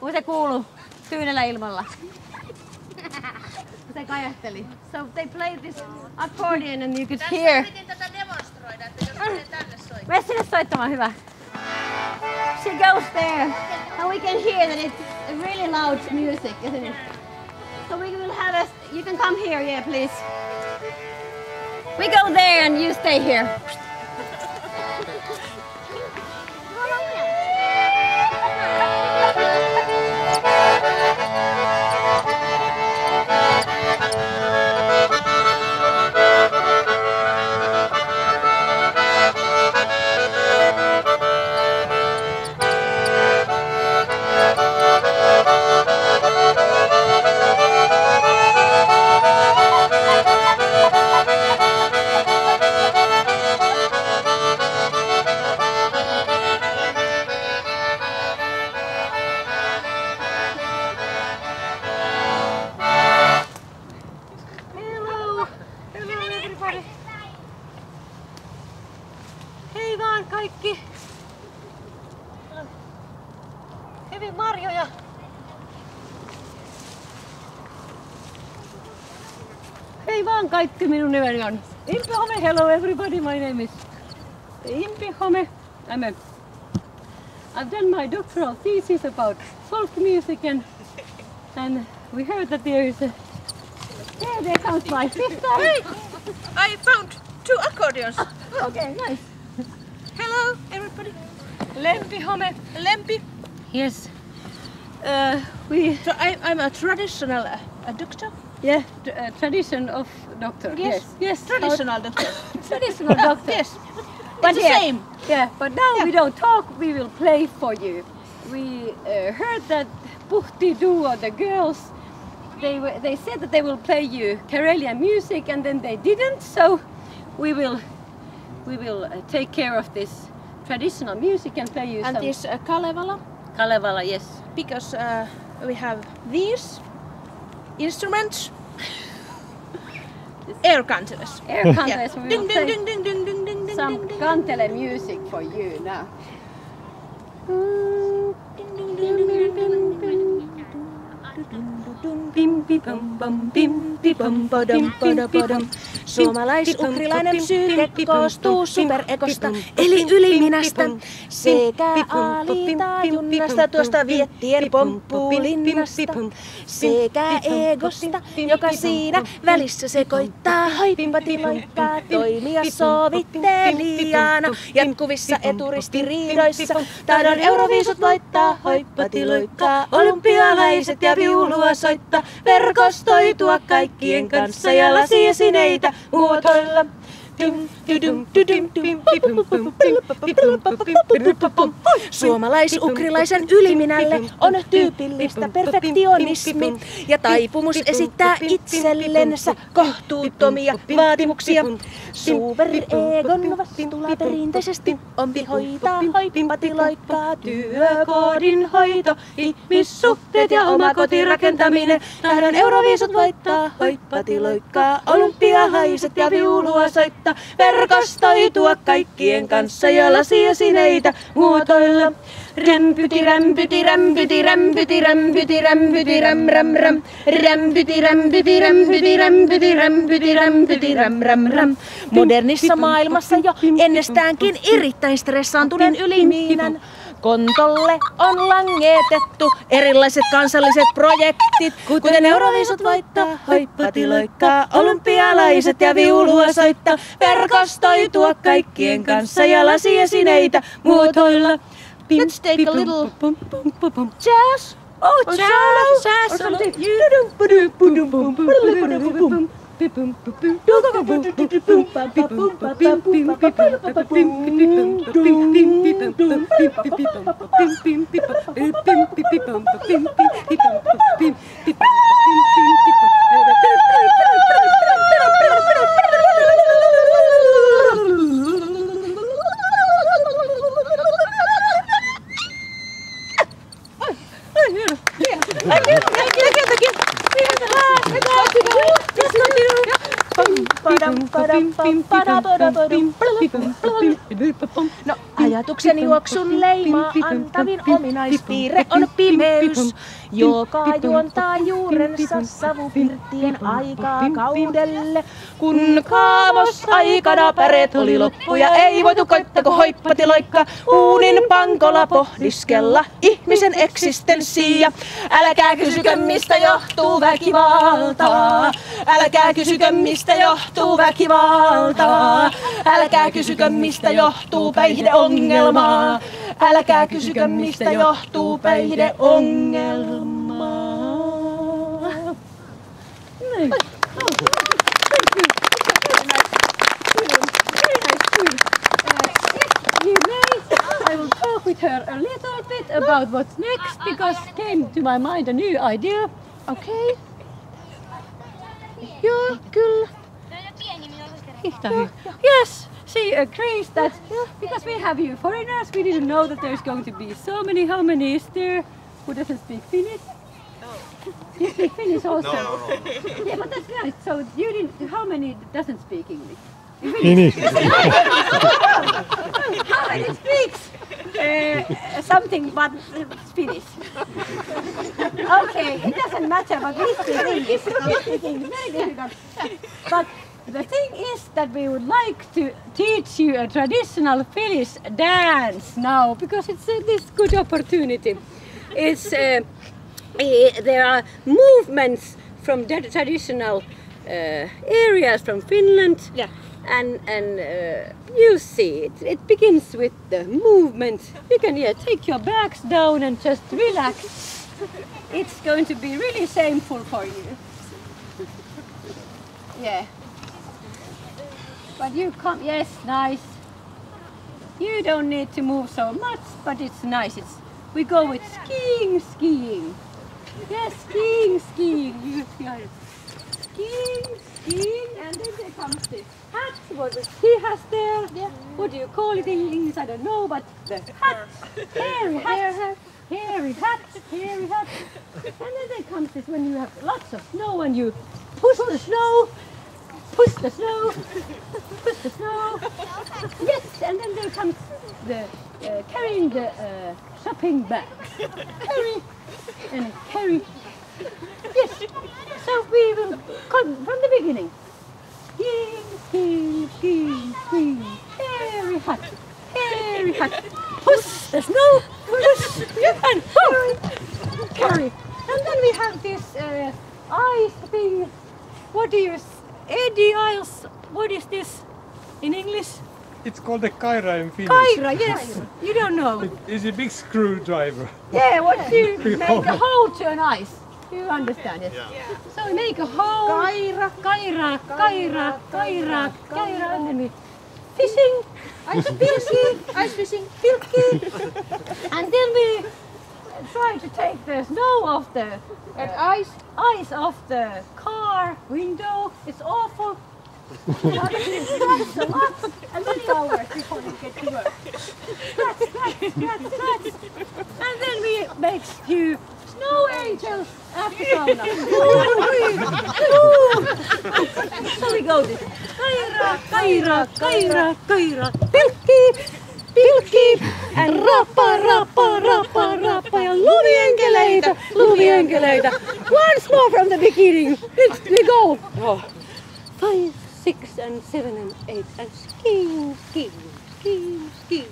Kun se kuuluu tyynellä ilmalla. se kajahteli. So they played this accordion and you could hear. Yritin tätä demonstroida, että jos menee tänne soittaa. Mene sinne soittamaan, hyvä. She goes there and we can hear that it's really loud music, isn't it? So we will have a, you can come here, yeah, please. We go there and you stay here. Everybody! Hei vaan kaikki! Hyvin marjoja! Hei vaan kaikki, minun nimeni on Impi Home. Hello everybody, my name is Impi Home. I'm a, I've done my doctoral thesis about folk music and, and we heard that there is a There, there comes my sister. Hey! I found two accordions. Okay, nice. Hello everybody. Lempi Home. Lempi. Yes. Uh, we So I, I'm a traditional uh, a doctor. yeah t- uh, tradition of doctor. Yes. Yes. Traditional doctor. traditional doctor. yes. But it's the yeah, same. Yeah, but now Yeah. we don't talk. We will play for you. We uh, heard that Puhti duo, the girls, they were, they said that they will play you Karelian music, and then they didn't. So we will we will uh, take care of this traditional music and play you And some this uh, Kalevala Kalevala. Yes. because uh, we have these instruments. Air kanteles. Air Yeah. contest. We will Ding play ding ding ding ding ding ding some ding ding. Kantele music for you now. Suomalais-ukrilainen psyyke koostuu superekosta, eli yliminästä, sekä alitajunnasta tuosta viettien pomppulinnasta, sekä egosta, joka siinä välissä sekoittaa hoippatiloikkaa toimia sovittelijana jatkuvissa eturistiriidoissa. Taidon euroviisut voittaa hoippatiloikkaa, olympialaiset ja viulua soittaa, verkostoitua kaikkien kanssa ja lasiesineitä muotoilla. Suomalais-ukrilaisen yliminälle on tyypillistä perfektionismi ja taipumus esittää itsellensä kohtuuttomia vaatimuksia. Super-egon vastuulla perinteisesti on hoitaa hoippatiloikkaa, työkoodin hoito, ihmissuhteet ja oma kotirakentaminen. Tahdon euroviisut voittaa, hoippatiloikkaa, olympiahaiset ja viulua soittaa, verkostoitua kaikkien kanssa ja lasiesineitä muotoilla. Rämpyti, rämpyti, rämpyti, rämpyti, rämpyti, rämpyti, räm, räm, räm. Rämpyti, rämpyti, rämpyti, rämpyti, rämpyti, rämpyti, räm, räm, räm. Modernissa maailmassa jo ennestäänkin erittäin stressaantuneen ylimiinan Kontolle on langetettu erilaiset kansalliset projektit, kuten, euroviisut voittaa, hoippatiloikkaa, olympialaiset ja viulua soittaa, verkostoitua kaikkien kanssa ja lasiesineitä muotoilla. Let's take a little jazz. Oh, jazz, jazz. Or something. Dum Akhirnya. No ajatukseni juoksun leima antavin ominaispiirre on pimeys joka juontaa juurensa savupirttien aikaa kaudelle. Kun kaavos aikana päreet oli loppu ja ei voitu koittako hoippatiloikka uunin pankolla pohdiskella ihmisen eksistenssiä. Älkää kysykö mistä johtuu väkivaltaa, älkää kysykö mistä johtuu väkivaltaa, älkää kysykö mistä johtuu päihdeongelmaa, älkää kysykö mistä johtuu päihdeongelmaa. Niin. You may, I will talk with her a little bit about what's next because came to my mind a new idea. Okei. Joo, kyllä. Yes, she agrees that because we have you foreigners, we didn't know that there's going to be so many. How many there who doesn't speak Finnish? You speak Finnish also. Yeah, but that's nice. So you didn't. How many doesn't speak English? Finnish. How many speaks uh, something but uh, Finnish? okay, it doesn't matter, but we speak English. We speak English. Very difficult. But the thing is that we would like to teach you a traditional Finnish dance now because it's uh, this good opportunity. It's uh, there are movements from traditional uh, areas from Finland. Yeah. And and uh, you see it. It begins with the movement. You can yeah, take your bags down and just relax. It's going to be really shameful for you. Yeah. But you come. Yes, nice. You don't need to move so much, but it's nice. It's we go with skiing, skiing. Yes, skiing, skiing. Skiing, skiing, and then there comes the hat. What he has there. Yeah. What do you call it in English? I don't know, but the hat, hairy hat, hairy hat, hairy hat. And then there comes this when you have lots of snow and you push the snow, push the snow, push the snow. Yes, and then there comes the uh, carrying the uh, shopping bags. Carry and carry. Yes. So we will come from the beginning. Skiing, skiing, skiing, skiing. Hairy hat, hairy hat. Push the snow, push and carry, carry. And then we have this uh, ice thing. What do you, s- Eddie Iles? What is this in English? It's called a Kaira in Finnish. Kaira, yes. You don't know. It's a big screwdriver. Yeah, what you make a hole to an ice. You understand it? Yeah. So we make a hole. Kaira, kaira, kaira, kaira, kaira, and we fishing, ice fishing, ice fishing, pilkki, and then we try to take the snow off the and ice ice off the car window. It's awful. Scratch a lot, and many hours before we get to work. Scratch, scratch, scratch, scratch. And then we make few snow angels after sauna. so we go this. Kaira, kaira, kaira, kaira, pilkki, pilkki, and rappa, rappa, rappa, rappa, ja lumienkeleitä, lumienkeleitä. Once more from the beginning. Let's we go. Oh. Five, six, and seven, and eight, and skiing, skiing, skiing, skiing.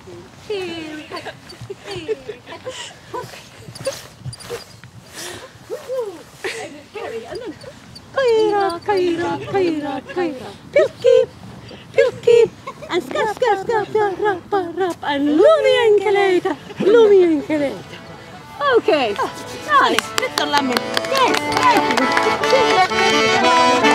Here, here, Carry, and then kaira, kaira, kaira, kaira. on lumienkeleitä, lumienkeleitä. Okei. Okay. No niin, nyt on lämmin. Yes. Yes. Yes. Yes. Yes, yes.